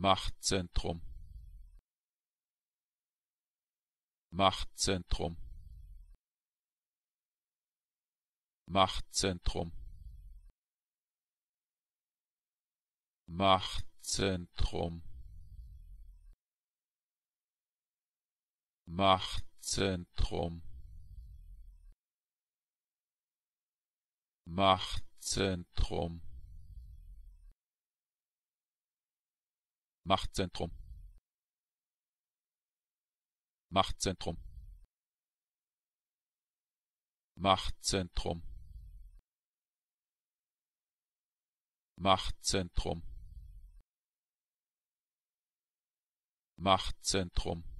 Machtzentrum. Machtzentrum. Machtzentrum. Machtzentrum. Machtzentrum. Machtzentrum Machtzentrum. Machtzentrum. Machtzentrum. Machtzentrum. Machtzentrum